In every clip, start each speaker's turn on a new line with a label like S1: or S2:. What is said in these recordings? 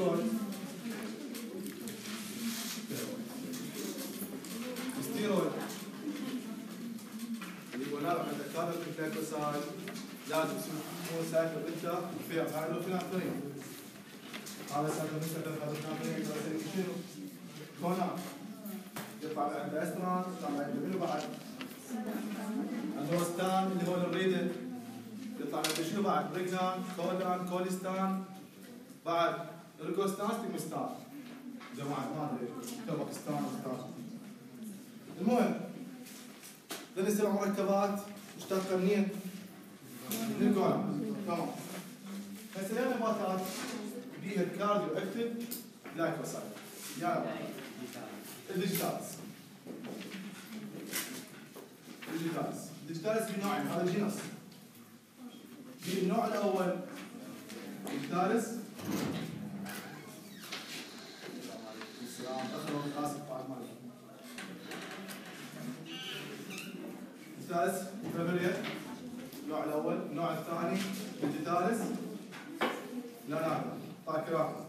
S1: ستيرويد ستيرويد اللي هو نابع من الكارب الجلايكوسايد لازم يسموه سايكل انت فيها قاعدة فينافرين هذا سايكل انت هذا فينافرين شنو؟ كونات يطلع بعد الاستران يطلع بعد منو بعد؟ الروستان اللي هو الريدة يطلع بعد شنو بعد؟ بريجنان كودان كوليستان بعد الجوستان ستيمستان جماعة ما ادري كربكستان وستان المهم السبع مركبات مشتقة منين؟ من الجوانب تمام هسه هي نباتات بيها الكارديو اكتف جلايكوسايد يلا الديجيتالز الديجيتالز الديجيتالز في نوعين هذا في النوع الأول الديجيتالز اخر اسف بعد ما الثالث فابريا النوع الأول النوع الثاني الديجيتالز لا لا طاكرا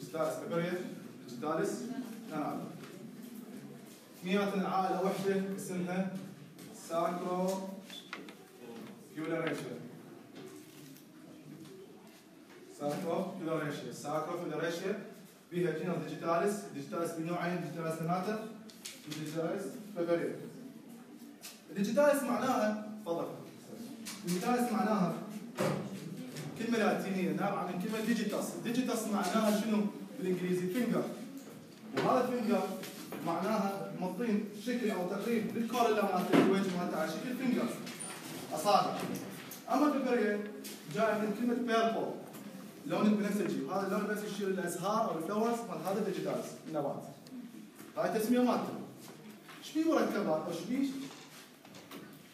S1: الثالث فابريا ال Digitalis لا عائلة وحدة اسمها Scrophulariaceae Scrophulariaceae Scrophulariaceae بها genus Digitalis Digitalis بنوعين Digitalis lanata Digitalis purpurea ال Digitalis معناها تفضل ال Digitalis معناها كلمة لاتينية نابعة من كلمة digitus digitus معناها شنو بالانجليزي finger وهذا finger معناها مضين شكل أو تقريب لل corolla مالت الوجه مالت على شكل fingers اصابع اما ال purpurea جاي من كلمه purple لون البنفسجي. وهذا اللون يشير الأزهار أو ال flowers مال هذا ال Digitalis النبات. هاي تسمية مالته. إيش في مركبات أو إيش في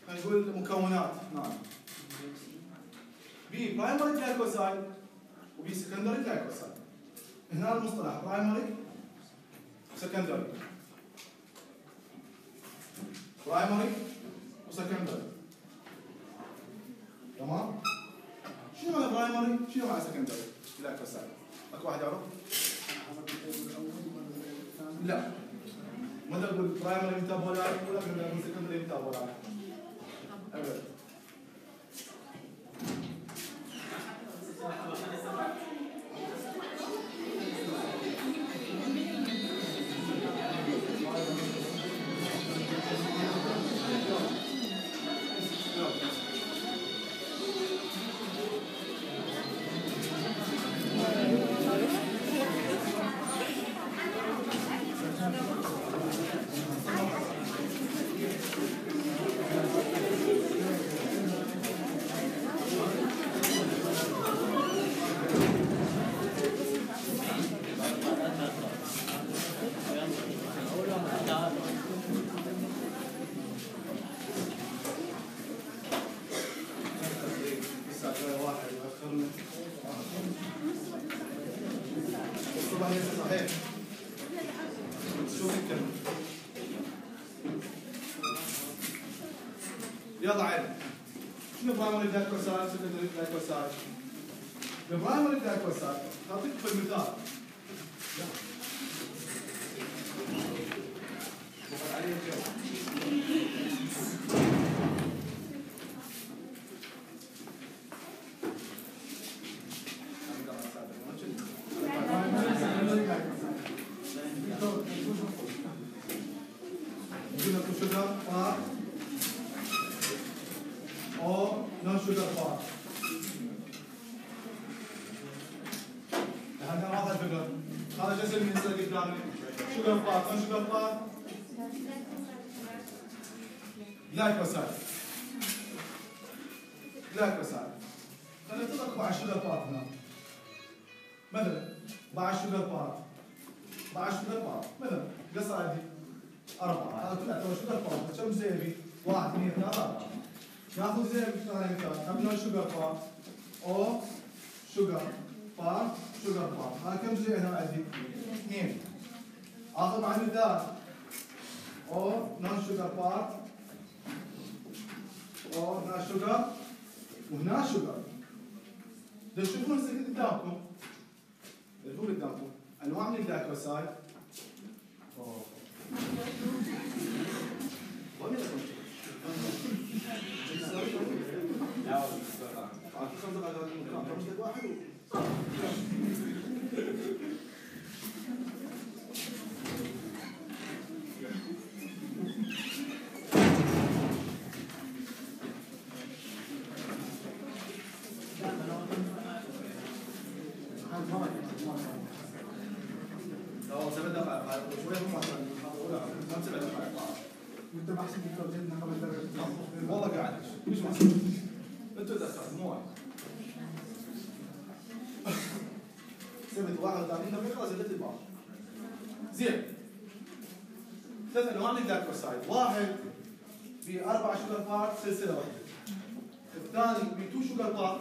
S1: خلينا نقول مكونات نعم. بي primary glycoside وبي secondary glycoside هنا المصطلح primary secondary primary و secondary تمام؟ شنو معنى primary شنو معنى secondary لا كسر أكو واحد يعرف؟ لا. ما نقول primary metabolite ولا نقول secondary metabolite أبدا. बाङ्ले दस मेरो बाह्र فار نون شجر فار جلايكوسايد جلايكوسايد خلينا نطلق بعد شجر فار هنا مثلا بعد شجر فار بعد شجر فار مثلا قصة عندي أربعة هذا كله تو شجر بار كم زيبي؟ واحد اثنين ثلاثة أربعة ناخذ زيبي ثاني مثال نبنى شجر بار أو شجر بار شجر بار هذا كم زي هنا عندي؟ اثنين أو نون شجر بار أو هنا شجر وهنا لو تشوفون السكت قدامكم اللي هو قدامكم انواع من الجلايكوسايد أوه. وين لكم؟ لا والله اعطي خمس دقائق المكان خمس دقائق واحد لا والله سبع دقائق شوي هم خمس سبع دقائق
S2: وانت بحسب التوزيع قبل درجه
S1: والله قاعد مش مسؤول أنتوا تدخلت مو وايد سبت 31 دقيقة خلاص زدت الباب زين. ثلاث انواع من ال glycoside واحد باربع sugar part سلسلة واحدة. الثاني ب two sugar part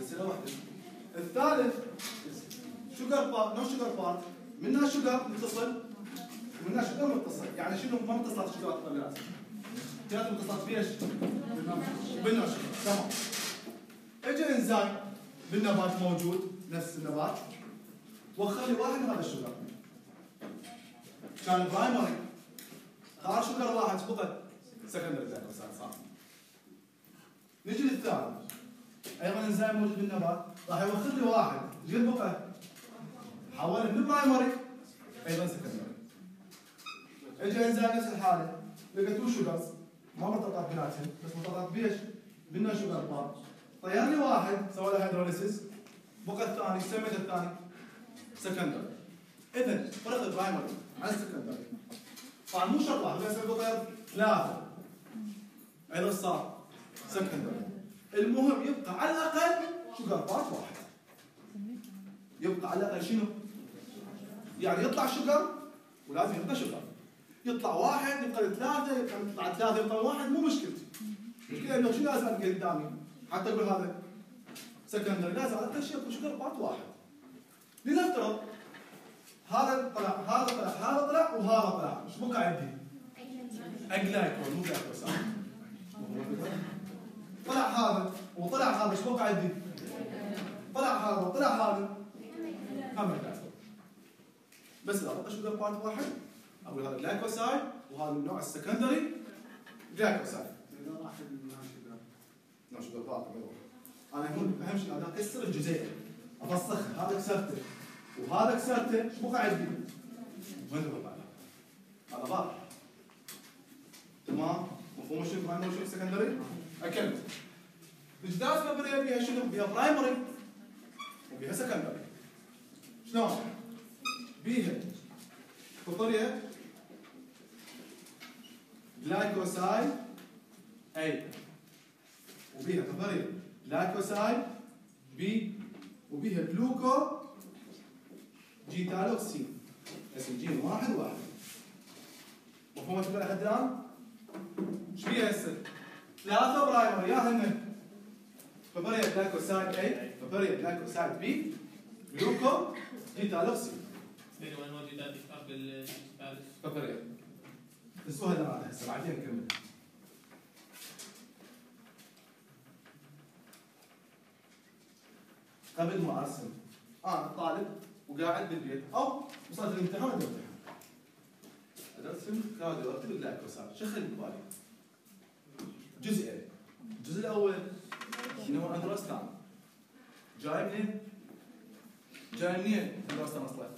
S1: سلسلة واحدة. الثالث sugar part non sugar part منها sugar متصل ومنها sugar متصل. يعني شنو؟ ما متصلات ال sugarات الطبيعية ثلاث متصلات بإيش؟ بال non sugar تمام. اجى انزيم بالنبات موجود نفس النبات. وخلي واحد هذا ال sugar كان primary صار sugar واحد فقط secondary glycoside صار نجي للثاني. أيضا انزيم موجود بالنبات. راح يوخر لي واحد. قد بقى؟ حوله من primary أيضا secondary اجى انزيم نفس الحالة. لقى two sugars ما مرتبطات بيناتهم بس مرتبطات بيش؟ بال non sugar part طير لي واحد. سوى له hydrolysis بقى الثاني سميت الثاني. secondary اذا فرق ال primary ال secondary طبعا مو شرط واحد بس بقى ثلاثة أيضا صار secondary المهم يبقى على الاقل sugar part واحد يبقى على الاقل شنو؟ يعني يطلع sugar ولازم يبقى sugar يطلع واحد يبقى ثلاثة يبقى يطلع ثلاثة يبقى واحد مو مشكلتي المشكلة انه شنو لازم القى قدامي حتى أقول هذا secondary لازم على أقل شيء يكون sugar part واحد لنفترض هذا طلع هذا طلع هذا طلع وهذا طلع إيش بقى عندي؟ aglycone مو glycoside طلع هذا وطلع هذا إيش بقى عندي؟ طلع هذا وطلع هذا. هم aglycone بس لا بقى sugar part واحد. أقول هذا glycoside وهذا النوع
S2: ال secondary
S1: glycoside sugar part أنا اهم أهم شيء أنا أكسر الجزيئه أفسخها هذا كسرته وهذا كسرته إيش بقى عندي؟ وين تبقى هذا بار تمام؟ مفهوم شنو؟ برايمري شنو سكندري؟ اكمل الجدارات الكبريه فيها شنو؟ فيها برايمري وفيها سكندري شلون؟ بيها. فطريه جلايكوسايد اي وبيها فطريه جلايكوسايد بي وبيها جلوكو جيتالوكسين اسم جين واحد واحد. مفهوم الفكرة لحد الان؟ إيش فيها هسه؟ ثلاثة برايمر يا هن فبريا جلايكوسايد A. فبريا جلايكوسايد B. جلوكو جيتالوكسين
S3: بين الموجودات قبل الثالث
S1: فبريا الان هسه. بعدين نكمل. قبل ما أرسم. أنا طالب. وقاعد بالبيت. أو وصلت الامتحان ارسم cardioactive ال glycoside شو خلي ببالي؟ جزئين الجزء الأول. اللي هو androstane جاي منين؟ جاي منين؟ androstane أصلا؟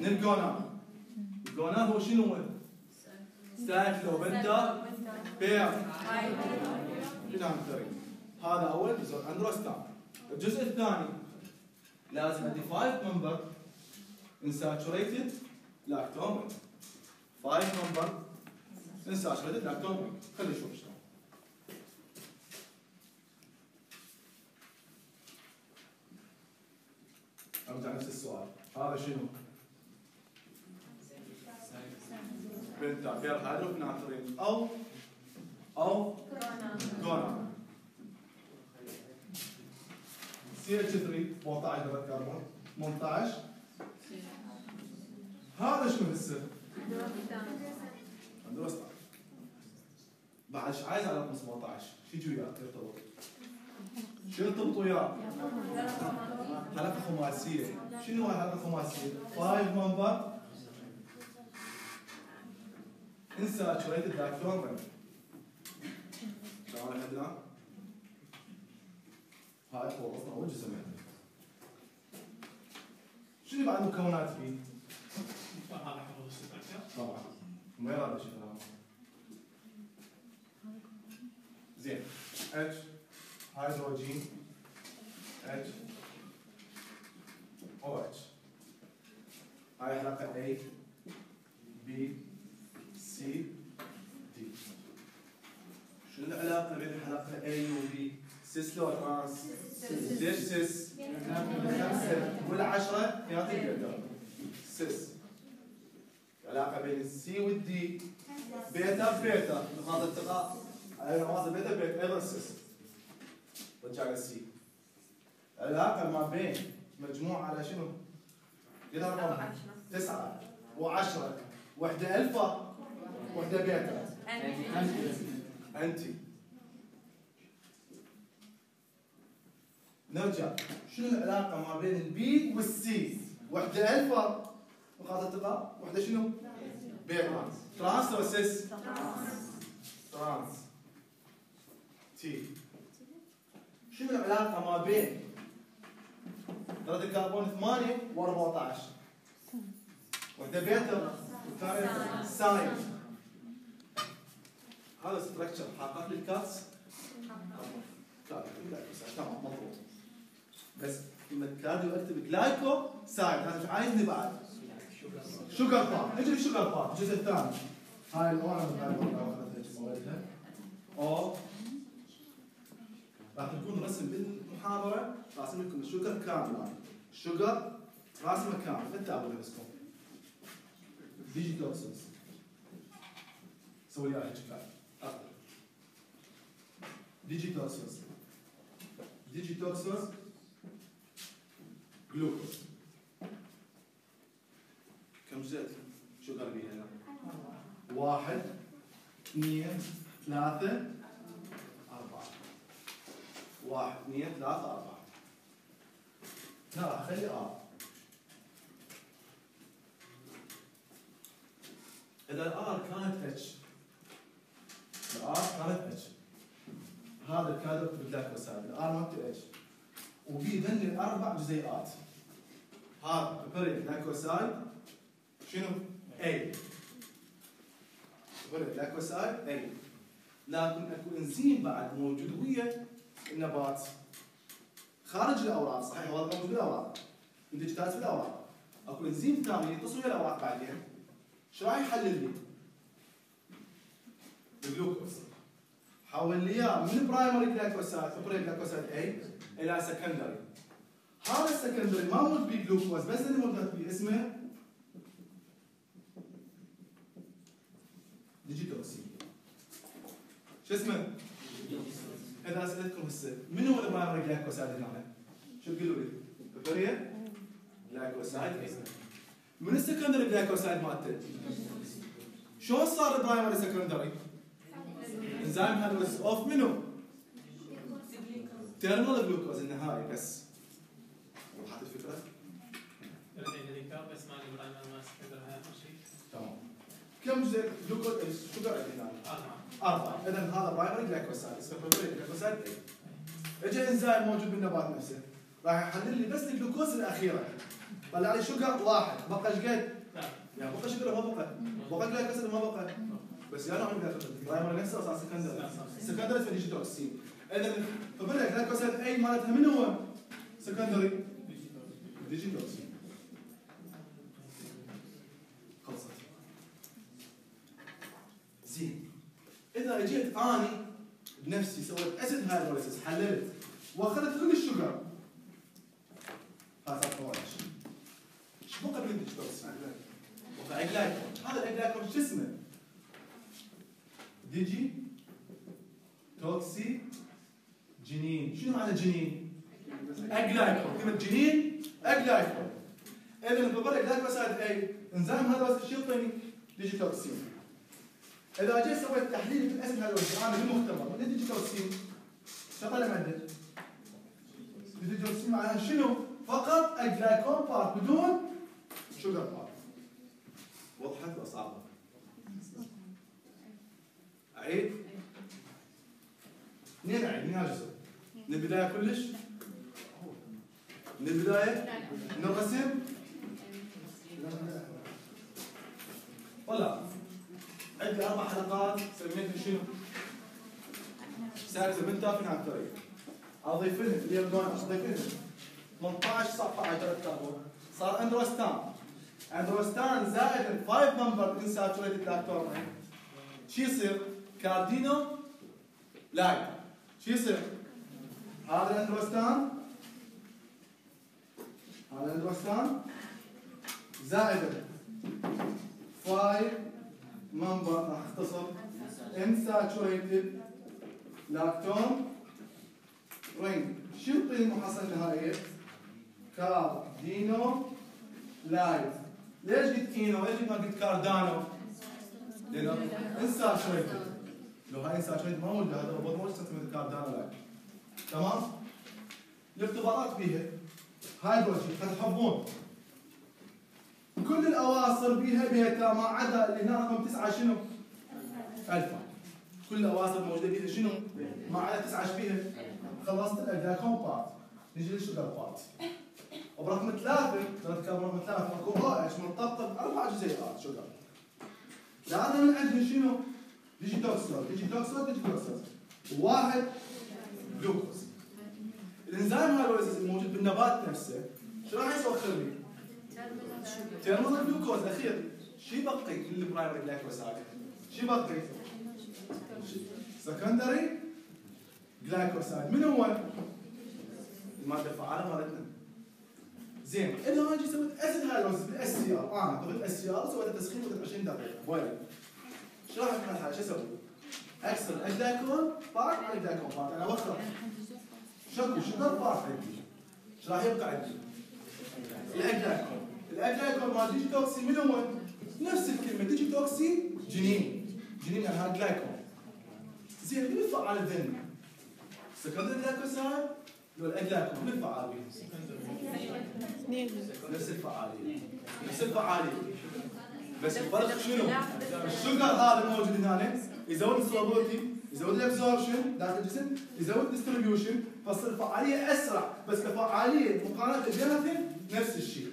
S1: من ال gonane ال gonane هو شنو؟ هو؟ cyclopenta per كلام ثري هذا أول. جزء androstane الجزء الثاني. لازم عندي 5 member unsaturated lactone 5 member unsaturated lactone ring خلينا نشوف شلون ارجع نفس السؤال هذا شنو؟ بنتا بنتافير هايدروكناترين أو أو كورونا CH3 14 ذره كربون 18 هذا شنو هسه؟ اندروس بعد عايز على 17 شو يجي وياك يرتبط؟ شو يرتبط وياه؟ حلقه خماسية شنو هاي الحلقة الخماسيه؟ 5 ممبر insaturated lactone. شو عمل هاي هو أصلا هو جسم يعني شنو بعد مكونات فيه؟ طبعا ما يراد شيء زين اتش هيدروجين H OH هاي حلقة A B C D. شنو العلاقة بين الحلقة A و B؟ cis لو trans؟ ليش cis؟ والعشرة يعطي beta cis العلاقة بين ال C وال D beta beta. نقاط التقاء على نقاط beta beta. أيضا cis رجع لل C العلاقة ما بين مجموعة على شنو؟ قد أرقام تسعة. وعشرة. وحدة ألفا. وحدة beta. anti. نرجع شنو العلاقة ما بين ال B وال C؟ وحدة ألفا نقاط التقاء وحدة شنو؟ بيتا ترانس ولا سيس؟ ترانس. تي شنو العلاقة ما بين درجة الكربون 8 و 14 وحدة بيتا والثانية ساين. هذا ستراكشر حقق الكاتس كاتس تمام مضبوط. بس لما cardioactive glycoside هذا مش عايزني بعد. sugar part. أجي ال sugar part؟ الجزء الثاني. هاي الورقه أو راح يكون رسم بالمحاضرة راسم لكم ال sugar كامل ال sugar راسمه كامل. بالتابلت نفسكم digitoxose سوي لي هيك كامل digitoxose digitoxose جلوكوز كم زيت sugar بي هنا واحد اثنين ثلاثة أربعة واحد اثنين ثلاثة أربعة لا خلي R إذا الآر كانت اتش الآر كانت اتش هذا ال cardioactive glycoside ال R مالته H وفي ذني الأربع جزيئات. هذا ال purpurea glycoside شنو؟ A. purpurea glycoside A. لكن أكو إنزيم بعد موجود ويا النبات. خارج الأوراق صحيح هو موجود بالاوراق in digitalis في الأوراق. أكو إنزيم ثاني يتصل ويا الأوراق بعدين. شو راح يحلل لي؟ الجلوكوز. حول لي إياه. من primary glycoside purpurea glycoside A. إلى secondary هذا ال secondary ما موجود بيه جلوكوز بس اللي موجود بيه اسمه ديجيتوكسين شو اسمه؟ إذا سالتكم هسه من هو ال primary glycoside هنا؟ شو تقولوا لي؟ بكتيريا جلايكوسايد من ال secondary glycoside مالته؟ شلون صار ال primary secondary؟ انزيم hydrolysis of منو؟ terminal glucose النهائي بس. وضحت
S3: الفكرة؟ بس ما
S1: تمام. كم جزء جلوكوز؟ ال sugar عندنا؟
S3: أربعة.
S1: أربعة. إذا هذا primary glycoside. اسمه primary glycoside. اجى إنزيم موجود بالنبات نفسه. راح يحلل لي بس الجلوكوز الأخيرة. طلع لي sugar واحد. بقى إيش قد؟
S3: لا
S1: يعني بقى sugar ما بقى. بقى glycoside ما بقى. بس يا نوع glycoside primary نفسه أصلا secondary secondary في ديجيتوكسين إذا ف purpurea glycoside A مالتها من هو؟ secondary digitoxin خلصت زين اذا اجيت اني بنفسي سويت acid hydrolysis حللت واخذت كل ال sugar هذا فواش إيش بقى بالديجيتوكسين؟ بقى aglycone هذا ال aglycone شو اسمه؟ digitoxigenin شنو معنى genin؟ aglycone كلمة genin aglycone إذا ال purpurea glycoside A انزيم هذا شو يعطيني؟ ديجي توكسين إذا جيت سويت تحليل في ال acid هذا أنا بالمختبر من شو طلع عندك؟ digitoxigenin معناها شنو؟ فقط ال aglycone part بدون sugar part وضحت ولا صعبة؟ اعيد منين اعيد؟ من هالجزء؟ من البداية كلش؟ من البداية؟ من الرسم؟ ولا عندي أربع حلقات سميتهم شنو؟ انت في نهايه الطريق اضيف لهم اللي يبدون اضيف لهم 18 صفحة على ثلاث صار androstane androstane زائد 5 member unsaturated lactone شو يصير؟ cardeno lide شو يصير؟ هذا ال androstane هذا ال androstane زائد 5 member راح اختصر unsaturated lactone ring شو يعطي المحصله النهائيه؟ cardenolide ليش قلت keno؟ ليش ما قلت cardano؟ لأنه انساتوريتد لو هاي انساتوريتد ما موجود هذا روبوت موجود كاردانو لايت تمام؟ الاختبارات بيها هيدروجين فتحفظون كل الأواصر بيها بيها ما عدا اللي هنا رقم تسعة شنو؟ الفا كل الأواصر موجودة بيها شنو؟ ما عدا تسعة إيش بيها؟ خلصت الجلايكون بارت نجي للشوجر بارت وبرقم ثلاثة نركب رقم ثلاثة اكو OH مرتبطه باربع جزيئات sugar لازم من شنو؟ digitoxose digitoxose digitoxose وواحد جلوكوز ال enzyme hydrolysis الموجود بالنبات نفسه شو راح يسوي خلي؟ ترمز الجلوكوز الاخير شو يبقي من ال primary glycoside؟ شو يبقي؟ secondary glycoside من هو؟ الماده الفعاله مالتنا زين أنا جيت سويت acid hydrolysis بال HCl أنا طفيت HCl وسويت تسخين مده 20 دقيقة boiler شو راح؟ شو أسوي؟ اكسر ال aglycone part على ال aglycone part أنا اوخر شكو sugar part عندي إيش راح يبقى عندي؟ ال aglycone ال aglycone مال digitoxi من هو؟ نفس الكلمة digitoxigenin genin هذا aglycone زين من الفعال الذهني؟ secondary glycoside لو ال aglycone من الفعال بيه؟ نفس الفعاليه نفس الفعاليه بس الفرق شنو؟ ال sugar هذا الموجود هنا يزود ال solubility يزود ال absorption داخل الجسم يزود ال distribution فتصير الفعاليه أسرع بس الفعاليه مقارنة بالجينيتين نفس الشيء.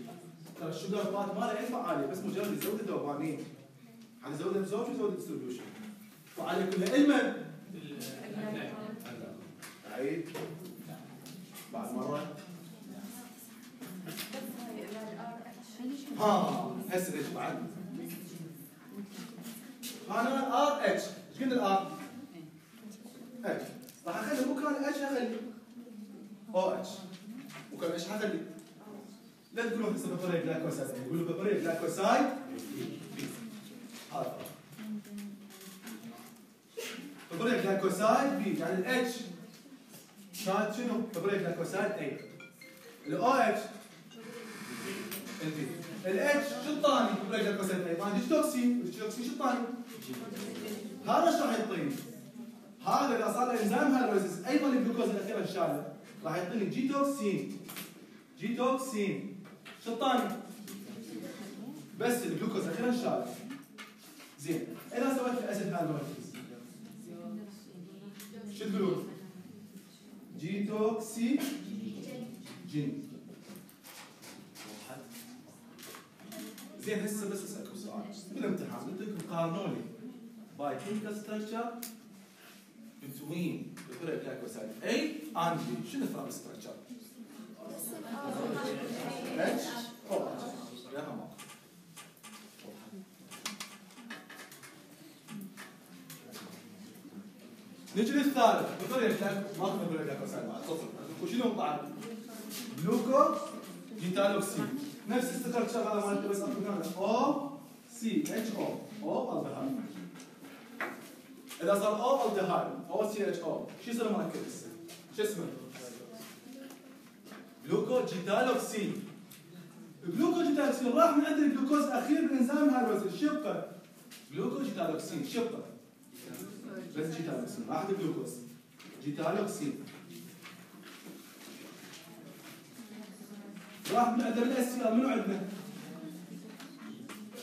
S1: ترى ال sugar part ما له أي فعالية بس مجرد يزود الدوبامين. على يزود ال absorption يزود ال distribution. الفعاليه كلها. إلمن! عيد بعد مرة. ها هسه بعد؟ أنا R H. إيش قلنا ال R؟ H راح أخلي مكان H أخلي OH مكان H حخلي لا تقولوا هسه بابوريا جلايكوسايد قولوا بابوريا جلايكوسايد هذا. بابوريا جلايكوسايد بي يعني الاتش كانت شنو؟ بابوريا جلايكوسايد اي الاو اتش الاتش شو الثاني؟ بابوريا جلايكوسايد اي ما عنديش توكسين التوكسين شو الثاني؟ هذا إيش راح يعطيني؟ هذا إذا صار له انزيم هيدروليسيس أيضا الجلوكوز الاخيره الشاله راح يعطيني gitoxin gitoxin شو الثاني؟ بس الجلوكوز الاخيره الشاله زين. اذا سويت ال acid hydrolysis شو تقولون؟ gitoxigenin زين هسه بس أسألكم سؤال. بالامتحان قلت لكم قارنوا لي biochemical structure between الفرق glycoside A and B شنو الفرق structure؟ H OH يا تمام نجي للثالث بطريقه ما اخذ بطريقه glycoside بعد صفر وشنو بعد؟ glucogitaloxin نفس ال structure هذا مالته بس اكو OCHO O aldehyde اذا صار O aldehyde OCHO شو يصير مركب هسه؟ شو اسمه؟ glucogitaloxin glucogitaloxin راح من عند الجلوكوز الاخير بال enzyme hydrolysis شقه glucogitaloxin شقه بس gitaloxin راح الجلوكوز gitaloxin راح من عندنا ال HCl منو عندنا؟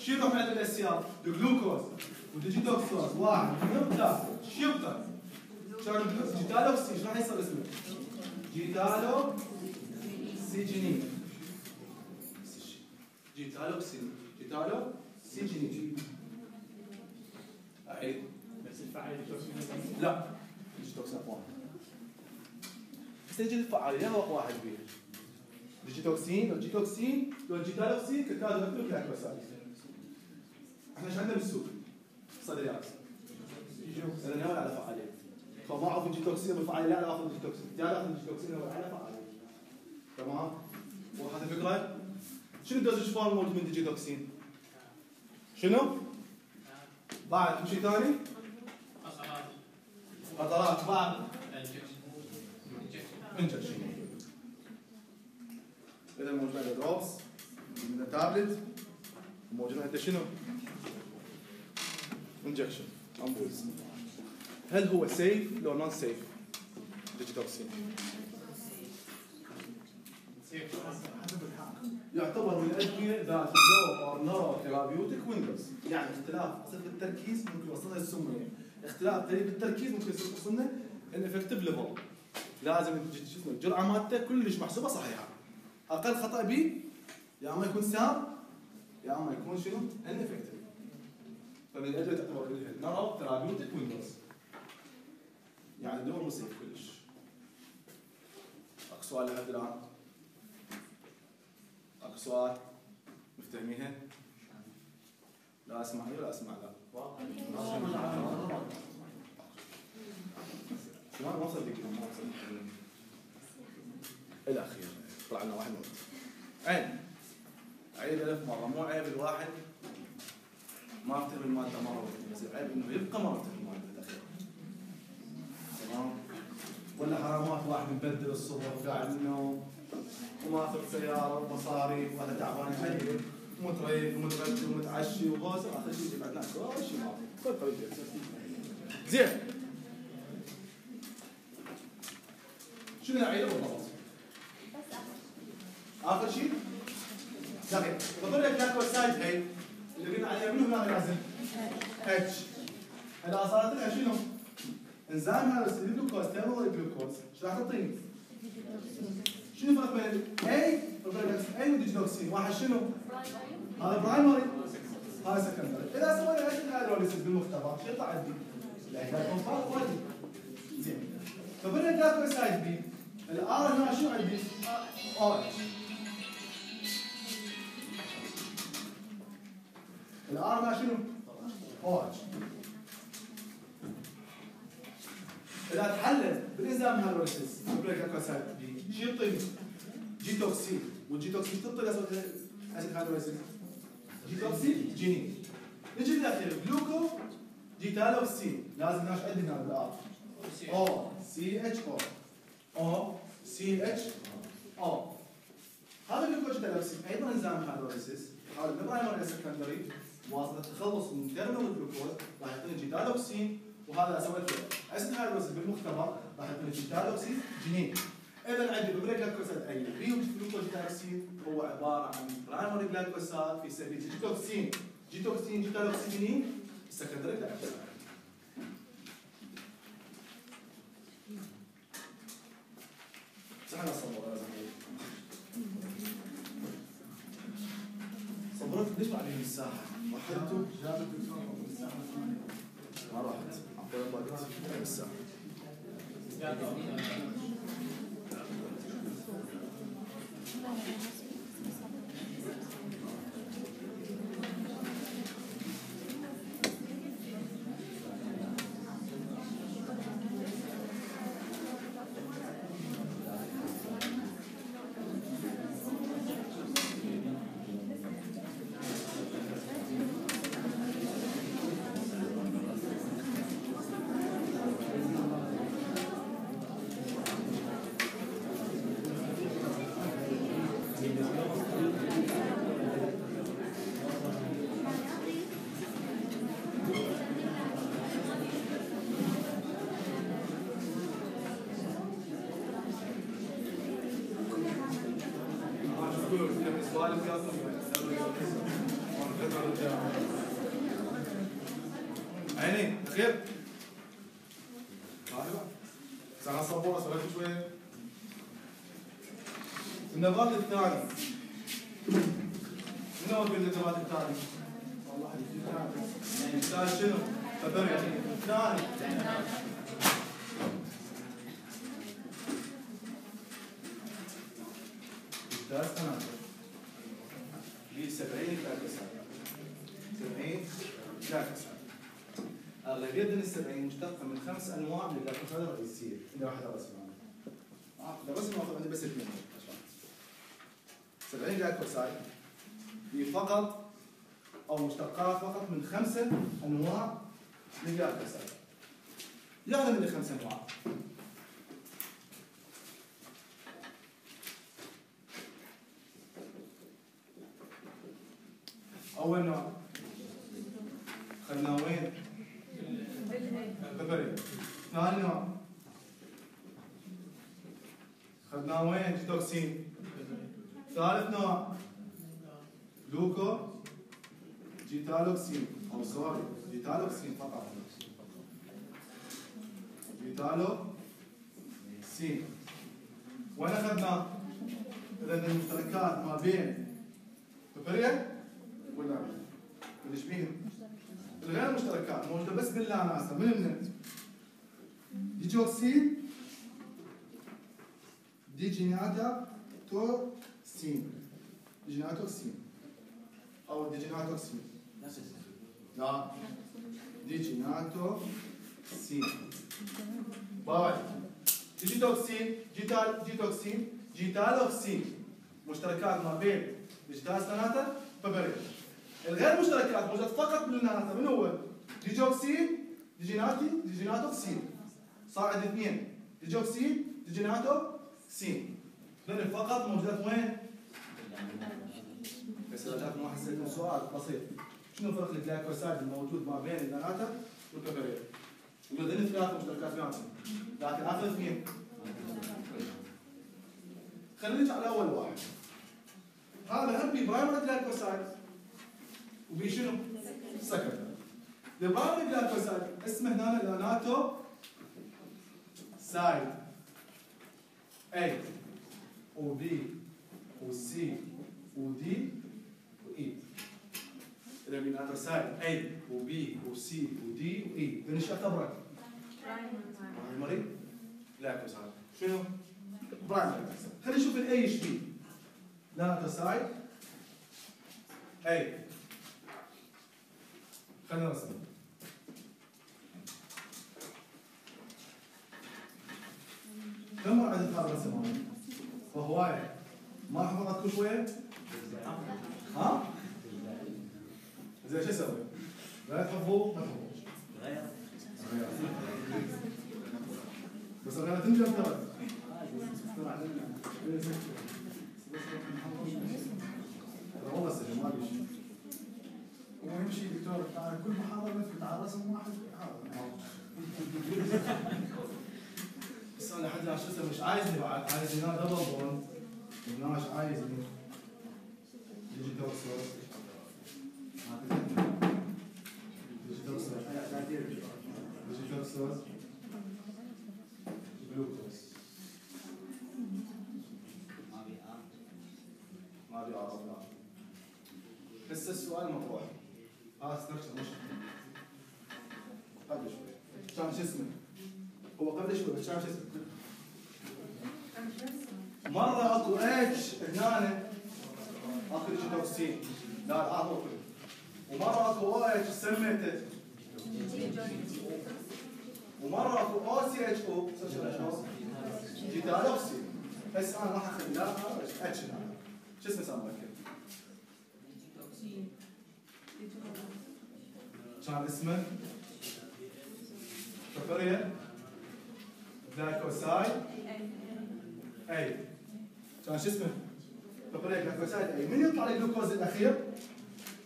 S1: شو يروح من عندنا الاس سي ار؟ الجلوكوز والديجيتوكسوز واحد اثنين ثلاثة شو يبقى؟ شلون جيتالوكسي شو راح يصير اسمه؟ جيتالو جيتالوكسين جيتالو سيجينين أعيد
S3: بس الفعالية توكسين
S1: لا ديجيتوكسين واحد سجل الفعالية هو واحد بيه ديجيتوكسين لو جيتوكسين لو جيتالوكسين كتاب نقول لك مسائل إحنا إيش عندنا بالسوق؟ صدريات أنا ناوي على فعالية فما أعرف الجيتوكسين بالفعالية لا اخذ الجيتوكسين لا اخذ الجيتوكسين على فعالية تمام؟ واضحة الفكرة؟ شنو الدوزج فورم موجود من الديجيتوكسين؟ شنو؟ بعد شيء ثاني؟ قطرات بعد injection إذا موجود عندنا drops من تابلت وموجود عندنا شنو؟ injection هل هو safe لو non safe؟
S2: حسب الحال
S1: يعتبر من الادويه ذات low أو narrow therapeutic windows يعني اختلاف في التركيز ممكن يوصلنا للسميه اختلاف طريقه التركيز ممكن يوصلنا ال effective level لازم شو اسمه الجرعه مالته كلش محسوبه صحيحه أقل خطا به يا اما يكون سام يا اما يكون شنو ineffective فمن الادويه تعتبر narrow therapeutic windows يعني دور مو safe كلش. اكو سؤال لحد الان اكو سؤال مفتهمينها؟ لا أسمع ولا أسمع لا. ما ما صدق ما صدق الاخير طلع لنا واحد. عين عيب ألف مرة. مو عيب الواحد. ما افتهم المادة مرة واحدة، بس العيب إنه يبقى افتهم المادة الأخيرة. تمام؟ ولا حرامات واحد مبدل الصبح قاعد النوم وماخذ سياره ومصاريف وهذا تعبان يحلل ومتريق ومتغدي ومتعشي وغوصه اخر شيء يجي بعد كل شيء ما. زين. شنو العيله بالضبط؟ آخر شيء دقيق بقول لك جاكو سايد هي. اللي قلنا عليها منو هنا لازم؟ اتش اذا صارت لها شنو؟ انزيم هذا الجلوكوز تيرمال الجلوكوز إيش راح تعطيني؟ شنو الفرق بين اي اي وديجيتوكسين واحد شنو؟ هذا برايمري هذا سكندري إذا سوينا إيش الهيدروليسيس بالمختبر شو يطلع عندي؟ الهيدروليسيس ودي زين فبنا جاكو سايد بي الار هنا شو عندي؟ أو اتش الار هنا شنو؟ أو اتش إذا تحلل بالانزيم هيدروليسيس بنا جاكو سايد بي شو يعطيني؟ جيتوكسين. والجيتوكسين تعطي اسيد هيدروليسيس جيتوكسين؟ جينين نجي للاخير جلوكو جيتالوكسين. لازم ناش عندنا بالار أو. سي إتش أو. أو. سي إتش أو. هذا الجلوكوجيتالوكسين أيضا انزيم هيدروليسيس هذا من برايمري سكندري واصل التخلص من تيرمينال الجلوكوز راح يعطيني جيتالوكسين وهذا سويت له اسيد هيدروليسيس بالمختبر راح يعطيني جيتالوكسين جنين إذا عندي ببريك جلايكوسيد أي بي جلوكوجيتالوكسين هو عبارة عن برايمري جلايكوسيد في سبيل جيتوكسين جيتوكسين جيتالوكسين جنين سكندري جلايكوسيد سهل الصبر يا زلمه صبرت؟ ليش ما عليهم
S2: الساحة؟
S1: ما راحت عقبال ما الساعة النبات الثاني. من هو النبات الثاني؟ والله الثاني. شنو؟ فبرع الثاني. الثالث أنا ب 70 كاكسات 70 كاكسات أغلبية من السبعين مشتقة من خمس أنواع من الجلاكوسات الرئيسية. إذا واحدة ده بس ما عندي بس اثنين عشان 70 جلاكوسات هي فقط أو مشتقات فقط من خمسة أنواع من الجلاكوسات يعني من الخمس أنواع. أول نوع خدناه وين؟ الببري ثاني نوع خدناه وين؟ جيتوكسين ثالث نوع لوكو جيتالوكسين أو سوري جيتالوكسين فقط. جيتالوكسين وين أخذناه؟ إذا المشتركات ما بين. ببريا ولا اللي بيهم الغير مشتركات. موجوده بس باللاناسه من النت ديجوكسين ديجيناتا توكسين ديجيناتوكسين أو ديجيناتوكسين لا ديجيناتوكسين باي ديجيتوكسين جيتال جيتوكسين جيتالوكسين مشتركات ما بين ديجيتال ثلاثة فبريد الغير مشتركات موجود فقط بالناناتا من هو؟ ديجوكسين ديجيناتي ديجيناتوكسين صار عندي اثنين ديجوكسين ديجيناتوكسين هذول فقط موجودات وين؟ ما حسيت سؤال بسيط شنو فرق الجلايكوسايد الموجود ما بين الناناتا والكبريت؟ يقول هذول ثلاثة مشتركات بيناتهم لكن اخر اثنين خلينا نرجع لاول واحد هذا هم primary glycoside وبي شنو؟ secondary ال primary glycoside اسمه هنا lanatoside A و B و C و D و E. إذا lanatoside A و B و C و D و E. من إيش يعتبر؟ primary. glycoside شنو؟ primary. خلينا نشوف ال A إيش فيه lanatoside A. خلينا نرسم كم عدد هذا الرسم هذا؟ فهواية ما حفظت كل شوية؟ ها؟ زين شو أسوي؟ لا تحفظوا ما تحفظوش بس أنا تنجم ترى والله سهل ما لي شيء
S2: واهم شيء دكتور تعال كل محاضرة نثبت على رسم واحد
S1: بس أنا لحد شو أسوي مش عايزني بعد عايزني هنا دبل بوند هناش عايزني digitoxose digitoxose digitoxose جلوكوز ما ابي اعرف لا هسه السؤال مطروح هذا structure مش قبل شوي كان شو اسمه هو قبل شوي بس كان شو اسمه مرة اكو اتش هنا توكسين لا هو كله ومرة اتش سميته ومرة أو سي اتش أو جيتالوكسين بس أنا راح اخذ لا اتش شو اسمه مركب؟ كان اسمه purpurea glycoside A كان شو اسمه؟ purpurea glycoside A من يطلع الجلوكوز الاخير؟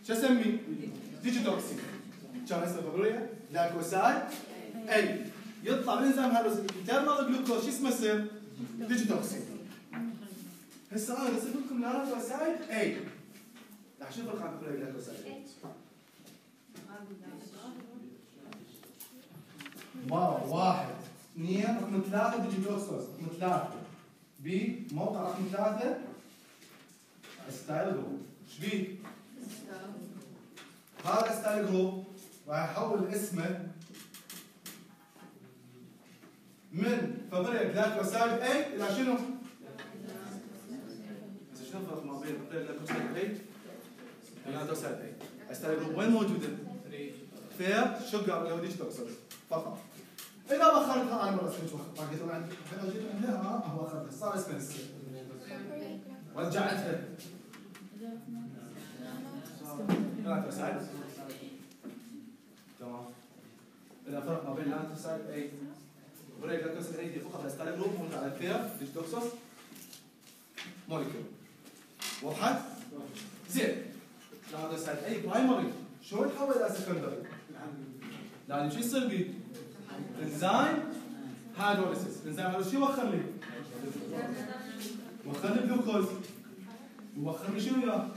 S1: شو اسميه؟ ديجيتوكسين كان اسمه purpurea glycoside A يطلع من انزيم هالوز جلوكوز شو اسمه يصير؟ ديجيتوكسين هسه أنا رسمت لكم glycoside A راح شوف الفرق عن بيبريا جلايكوسايد واو واحد اثنين رقم ثلاثة digitoxose رقم ثلاثة بموقع رقم ثلاثة acetyl group إيش بيه؟ هذا acetyl group راح يحول اسمه من purpurea glycoside A إلى شنو؟ شنو الفرق ما بين purpurea glycoside A و glycoside A؟ ستايل جروب وين موجودة؟ فير شوجر اللي هو ديجيتوكسوس فقط. إذا بخرتها أنا مرة سويت وقت باقي طبعا. هو اخذها صار اسمه رجعتها جلايكوسايد تمام اذا فرق ما بين جلايكوسايد A وبريك جلايكوسايد A دي فقط موجود على الفير ديجيتوكسوس molecule وضحت؟ زين glycoside A primary شلون يتحول إلى secondary؟ لازم شو يصير بيه؟ انزيم hydrolysis انزيم hydrolysis شو يوخر لي؟ وخر لي جلوكوز شنو يا؟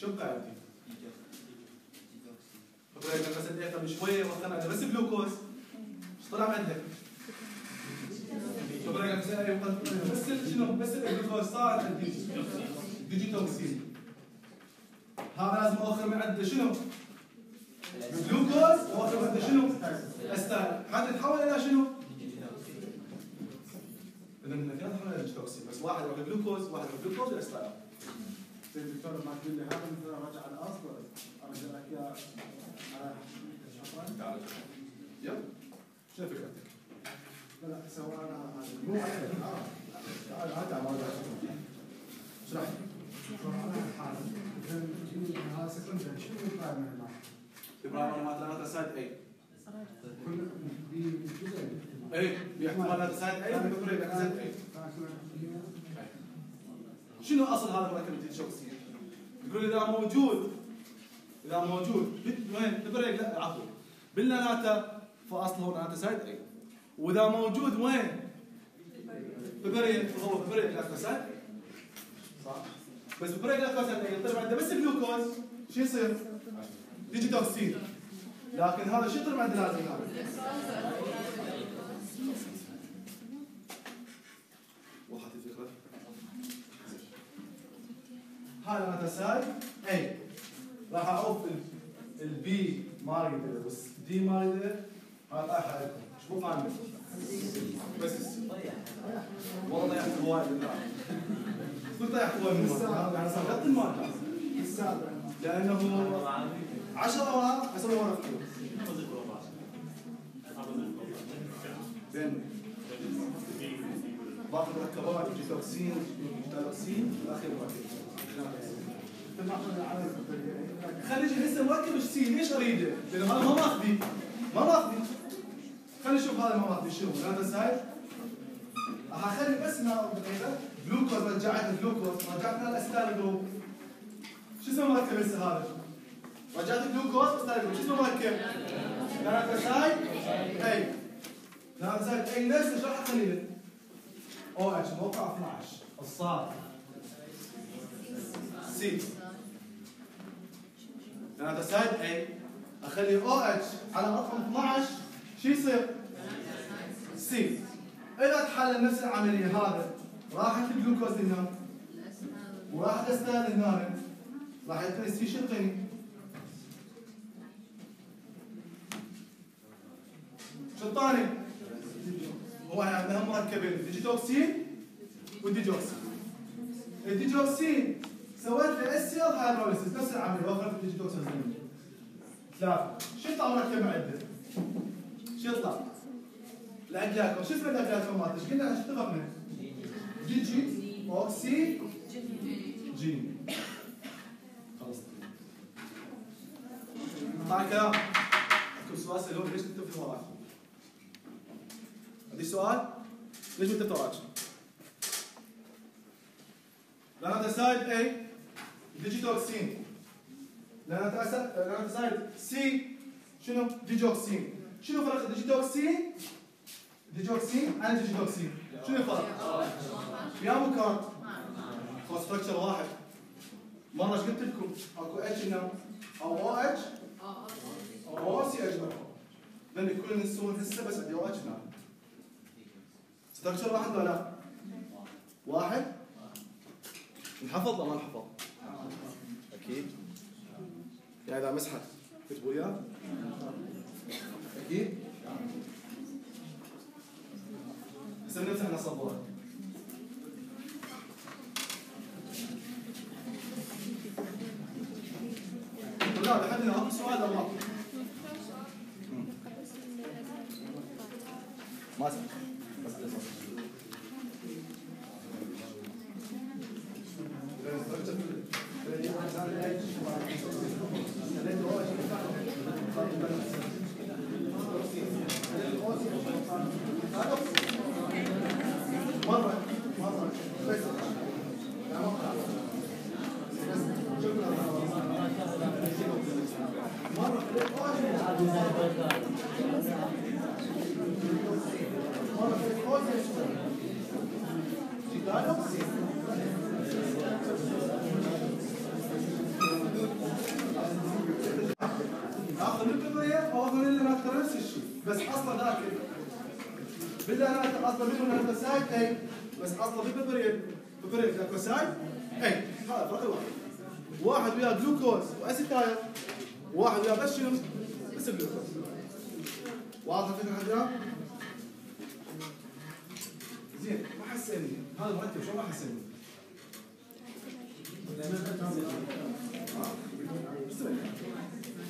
S1: شو قاعد فيه؟ بس قبل شوية وخرنا بس جلوكوز إيش طلع عندك؟ بس شنو بس الجلوكوز صار عندي ديجيتوكسين هذا لازم اخر من عنده شنو؟ جلوكوز واخر من عنده شنو؟ acetyl حتى تتحول إلى شنو؟ الاثنين تحول إلى ديجيتوكسين بس واحد واخذ جلوكوز واحد واخذ جلوكوز وال acetyl
S2: زي الدكتور ما تقول لي هذا مثلا رجع الاصل ارجع لك اياه على
S1: يلا شنو فكرتك؟
S2: لا سواء أنا هذا
S1: مو تعال تعال ما اشرح
S2: هذا هنا؟
S1: إبراهيم ما ثلاثة سايد اي
S2: كل بجزء
S1: يبقى سايد اي شنو أصل هذا المركب الديتشوكسين؟ يقول إذا موجود إذا موجود وين؟ بالبريك لا عفوا بالناناتا فاصله ناناتا سايد اي وإذا موجود وين؟ بالبريك فهو بالبريك لا سايد اي صح؟ بس بالبريك لا سايد اي يطلع عنده بس جلوكوز شو يصير؟ ديجيتوكسين لكن هذا شو يطلع عند لازم هذا؟ وضحت الفكرة؟ هذا أنا تساي اي راح اعوف ال- البي ما اريده بس دي ما اريده هذا طايح عليكم. مو فاهم بس. والله ضيعت الوايد بالله قلت ضيعت الوايد؟ من المال يعني صار قد المال؟
S2: السابع
S1: لأنه 10 اوراق ورقه فلوس زين. باقي مركبات جيتوكسين جيتوكسين والاخير مركب
S2: انت ما اخذ على البكتيريا
S1: خلي يجي هسه مركب سي ليش أريده؟ لأن هذا ما ماخذي. ما ماخذي. خلي نشوف هذا ما ماخذي. شنو؟ هذا سايد هخلي بس ما دقيقه جلوكوز رجعت جلوكوز رجعت لها شو اسمه مركب هسه هذا؟ رجعت جلوكوز جروب شو اسمه مركب؟ هذا سايد A. lanatoside A نفس إيش راح اخلي؟ OH موقع 12 الصاد. C lanatoside A أخلي OH على رقم 12 شو يصير؟ C إذا تحلل نفس العملية هذا راحت الجلوكوز هنا وراحت ال acetyl هنا راح يعطيني C شو يعطيني؟ شو الثاني؟ هو عندنا مركبين. ال digitoxin وال digoxin ال digoxin سويت له acid hydrolysis نفس العملية وفرت ال digitoxose ثلاثة شو يطلع مركب عنده؟ شو يطلع؟ ال aglycone شو اسم ال aglycone مالته؟ إيش قلنا إيش اتفقنا؟ digoxigenin خلص طبعا كلام اكو سؤال سالوه ليش تكتب في وراك؟ عندي سؤال؟ ليش انت تراجع؟ لأن lanatoside A digitoxin lanatoside C شنو ديجوكسين شنو فرق digitoxin digoxin عن ديجيتوكسين شنو الفرق؟ يا مكان هو structure واحد مرة إيش قلت لكم؟ اكو اتش هنا أو أو اتش أو أو سي اتش لأن كل نسوون هسه بس عندي أو اتش هنا ستراكشر واحد ولا لا؟ واحد؟ نحفظ ولا ما نحفظ؟ أكيد. يعني اذا مسحة. كتبوا يا أكيد. هسه بدنا نمسح الصبورة لا لحد الآن سؤال الله ما؟ سمعت بس شنو؟ بس واضح الفكرة حضرتك؟ زين ما حسني هذا مرتب شو ما حسني؟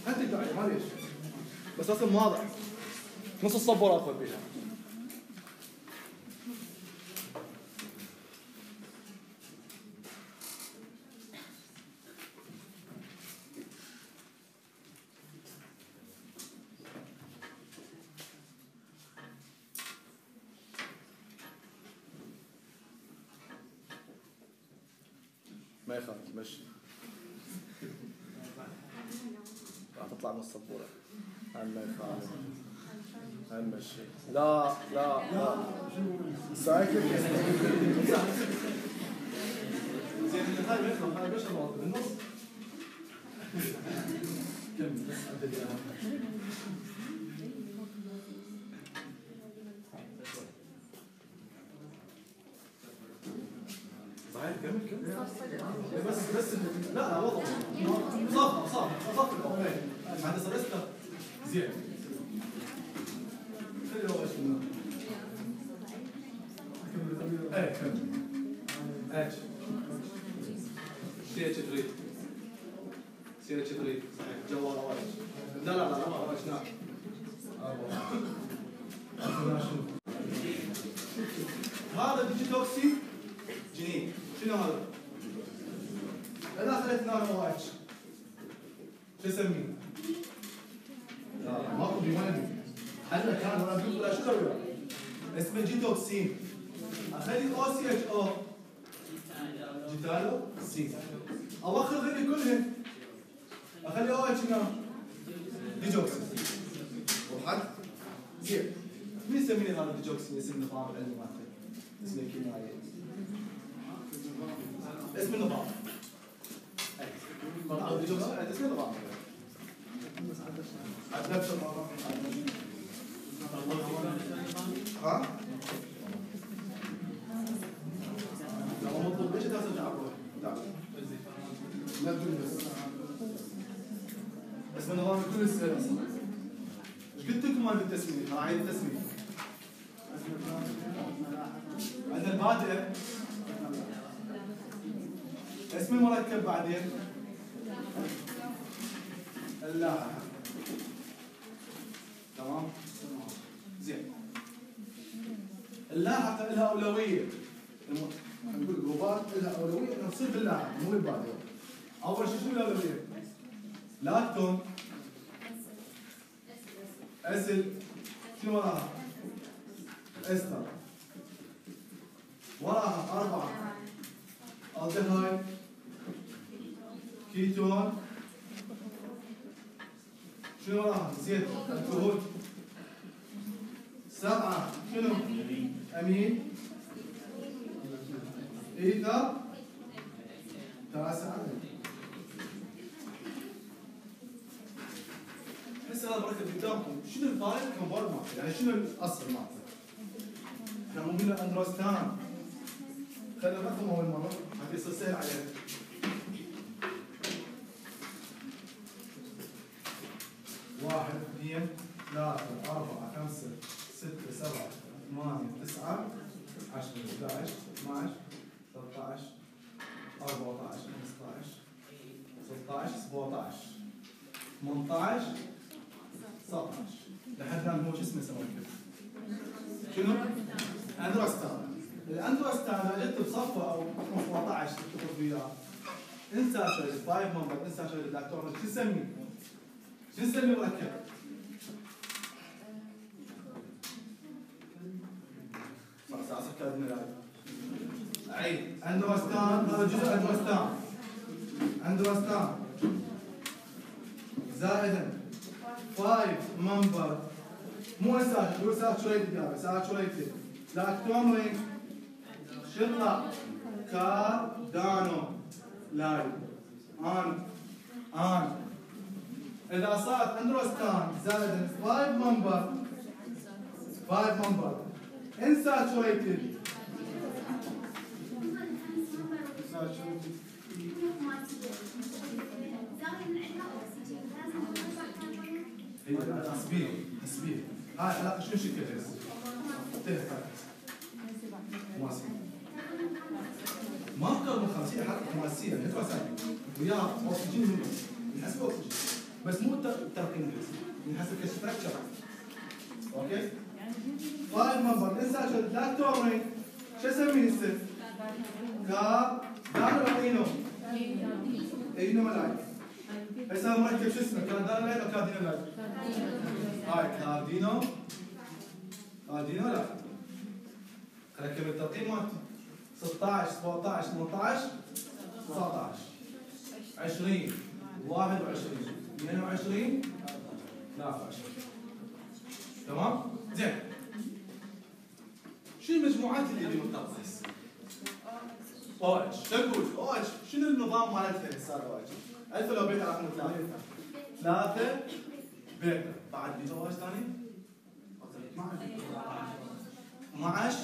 S1: آه، هات الدعاء ما ليش بس أصلا واضح نص الصبورة اخذ بيها ما يخاف تمشي. تطلع من السبورة. عما يخاف؟ عما مشي؟ لا لا لا. سايكل زين خايف يطلع خايف يشرب بالنص بس بس لا وضع صح صح صح العمال عند سرستا زياده اسم النظام اسم النظام نفس النظام ها؟ كل السنة إيش قلت لكم عن التسميه؟ أنا عايز Albanien. خلينا نفهمه اول مره حتى يصير سهل علينا. واحد اثنين ثلاثة أربعة خمسة ستة سبعة ثمانية تسعة عشرة 11 12 13 14 15 16 17 18 19 لحد الآن هو شو اسمه سوى شنو؟ اندروستان الاندروستان اذا جبت بصفة أو رقم 14 تكتب وياه إنسى شوي فايف نمبر إنسى شوي الدكتور شو نسميه؟ شو نسميه مركب؟ صح صح سكر الميلاد عيد اندروستان هذا جزء اندروستان اندروستان زائدا 5 ممبر مو أساس مو ساتوريتد يا ساتوريتد لاكتوم رينج شطة كاردانو لاي ان ان اذا صارت اندروستان زائدا 5 ممبر 5 ممبر insaturated هي تسبيح تسبيح هاي شو شكل هسه؟ تهتم مواسية أفكر من 50 حلقة مواسية هي توسع وياها أكسجين منه ينحسب اكسجين بس مو الترقيم بس. ينحسب كستركشر أوكي؟ فايف ممبر انساتشر لا توري شو اسميه هسه؟ كا دانو اينو enolide هسه مركب شو اسمه؟ cardanolide أو cardenolide؟ هاي cardeno cardenolide ركب الترقيم مالته. 16 17 18 19 20 21 22 23 تمام؟ زين. شنو المجموعات اللي اللي مرتبطه هسه؟ أو اتش تقول؟ أو اتش شنو النظام مالتها صار OH؟ alpha لو بيتا رقم ثلاثة؟ ثلاثة. بيتا. بعد beta OH ثاني؟ 12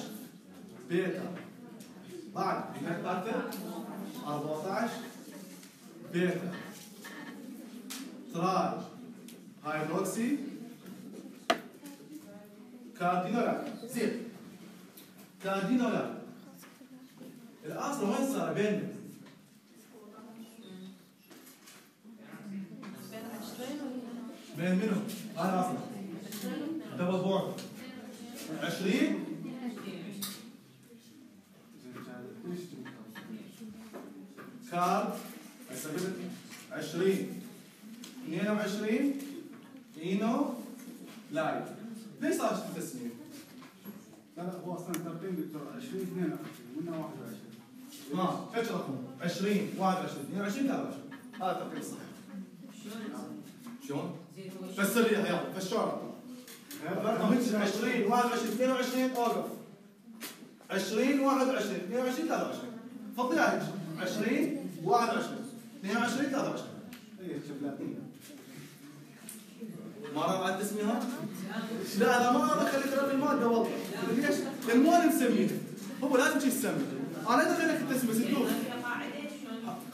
S1: بيتا. بعد بيتا ثالثه 14 beta. trihydroxy cardenolide. زين. كاردينولا. الأصل وين صار بين بين منو؟ هذا أصلا. دبل بورد 20 قلت 20 22 اينو لايت. ليش صار التسميه؟
S2: لا لا هو أصلا ترقيم دكتور. 20 22 منها 21
S1: ها فيش رقم. 20 21 22 23 هذا الترقيم الصحيح شلون؟ فسر لي يلا فشوا رقم رقم 20 21 22 أوقف. 20 21 22 23 فضيها هيك. 20 21 22 23
S2: اي شبلاتين
S1: ما راح بعد تسميها؟ لا أنا ما أبغى اخليك تربي الماده والله ليش؟ لأن مو هو لازم شي يسمي أنا ادري انك تسمي صدوق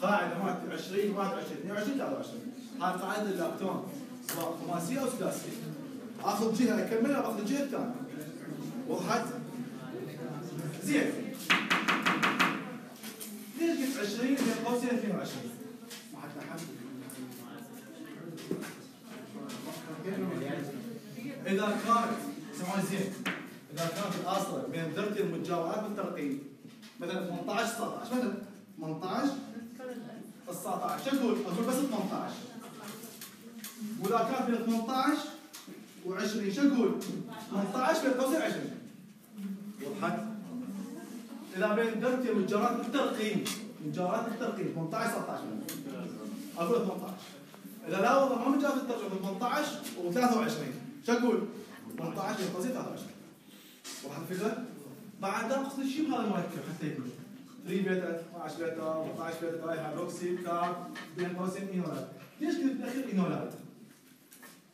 S1: قاعدة مالتي 20 21 22 23 هاي قاعدة اللاكتون سواء خماسيه أو سداسيه اخذ جهه اكملها واخذ الجهه الثانية وضحت؟ زين 20 بين قوسين 22
S2: ما حتى حد
S1: إذا كانت سمعوني زين إذا كانت الأصل بين درجه المجاورات بالترقيم مثلا 18 19 مثلا 18 19 شو أقول؟ أقول بس 18 وإذا كانت بين 18 و20 شو أقول؟ 18 بين قوسين 20 وضحت؟ إذا بين درجه المجاورات بالترقيم مجاورات بالترقيم 18 19 أقول 18 إذا لا والله ما مجاز الترجمه 18 و23 شو أقول؟ 18 بين قوسين 23 واضحه الفكرة؟ بعد ناقص شيء بهذا المركب حتى يكون 3 بيتا 12 بيتا 14 بيتا هيدروكسي كاب بين قوسين اينولات ليش قلت بالاخير اينولات؟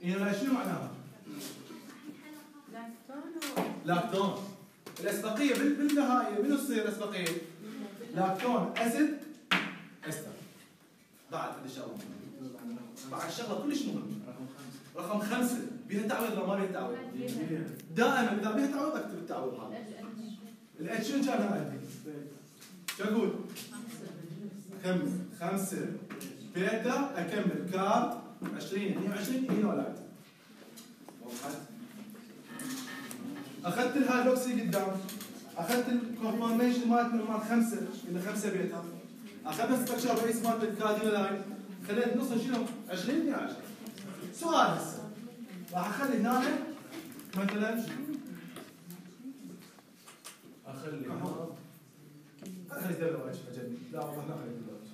S1: اينولايت شنو معناها؟ لاكتون الأسبقية بال- بالنهاية منو تصير الأسبقية؟ lactone acid ester. بعد ان شاء الله بعد شغله كلش مهم. رقم خمسة. بيها تعويض ولا ما بيها تعويض؟ دائما إذا بيها تعويض أكتب التعويض هذا. ال OH شنو كان عندي؟ شو أقول؟ كمل خمسة. بيتا أكمل. card 20 22 enolide وضحت؟ أخذت الهيدروكسي قدام. أخذت الكونفورميشن مالت مال خمسة اللي خمسة بيتا أخذت الستركشر رئيس مالت الكادينا لاين خليت نص شنو؟ 20 12 سؤال هسه. راح أخلي هنا مثلا. أخلي أخلي دلوج أجل لا والله لا أخلي دلوج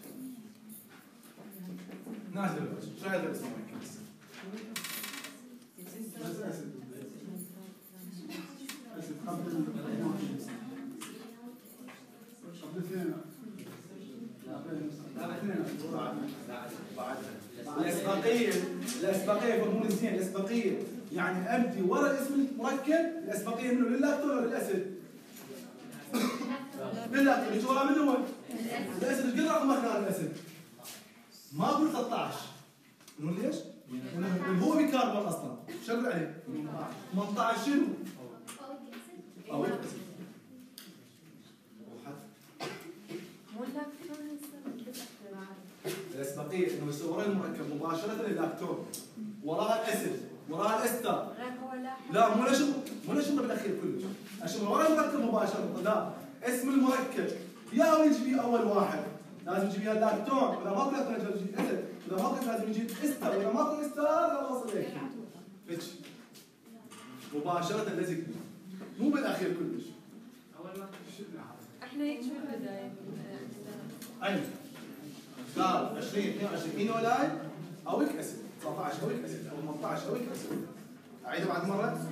S1: ناس دلوج شو هذا اسمه
S2: بس أسد.
S1: الاسبقيه الاسبقيه يفهمون زين الاسبقيه يعني ابدي ورا اسم المركب الاسبقيه منه للاكتون ولا للاسد؟ للاكتون اللي ورا منه هو الاسد إيش قد رقم مكان الاسد؟ ما أقول 13 منو ليش؟ هو بكربون أصلا شو أقول عليه؟ 18 شنو؟ أو الاسبقيه إنه يصير ورا المركب مباشرة للاكتون وراها الأسد وراها الاستر لا مو له شغل مو له شغل بالأخير كلش. عشان ورا المركب مباشرة. لا اسم المركب. يا يجي فيه أول واحد. لازم يجي فيها اللاكتون إذا ماكو لاكتون لازم يجي أسد. إذا ماكو لازم يجي استر إذا ماكو استر لا وصل لك هيك مباشرة لزق. مو بالأخير كلش.
S4: إحنا هيك شو البدايه؟
S1: اي جار 20 22 مينولاين اويك اسيد 19 اويك اسيد أو 18 اويك اسيد أعيد بعد
S2: مرة.